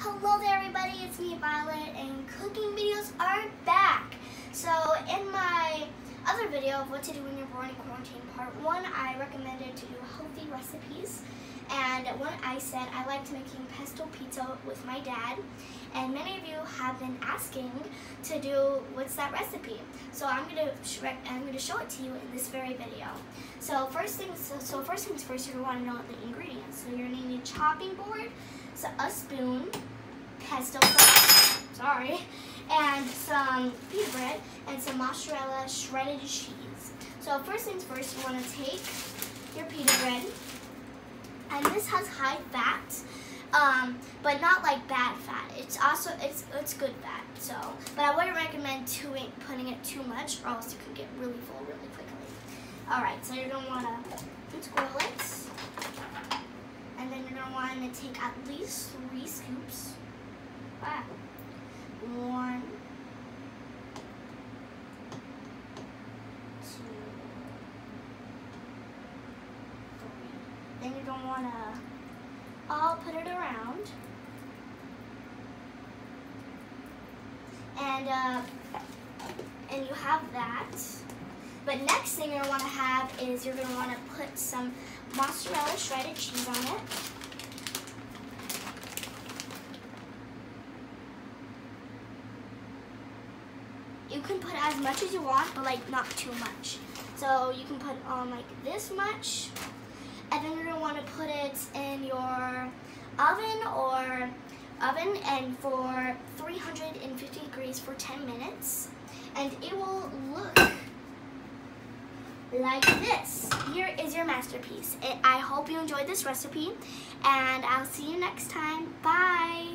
Hello there everybody, it's me Violet and cooking videos are back. So in my other video of what to do when you're born in quarantine part 1, I recommended to do healthy recipes. And when I said I liked making pesto pizza with my dad. And many of you have been asking to do what's that recipe. So I'm gonna I'm gonna show it to you in this very video. So first things so, first things first, gonna want to know the ingredients. So you're gonna need a chopping board, so a spoon, pesto sauce, sorry, and some pita bread and some mozzarella shredded cheese. So first things first, you want to take your pita bread, and this has high fat um, but not like bad fat. It's also it's it's good fat. So, but I wouldn't recommend doing putting it too much, or else you could get really full really quickly. All right, so you're gonna wanna squirrel it, and then you're gonna want to take at least three scoops. Gonna wanna I'll put it around. And, uh, and you have that. But next thing you're gonna wanna have is you're gonna wanna put some mozzarella shredded cheese on it. You can put as much as you want, but like not too much. So you can put on like this much and then you're going to want to put it in your oven or oven and for 350 degrees for 10 minutes and it will look like this. Here is your masterpiece. I hope you enjoyed this recipe and I'll see you next time. Bye!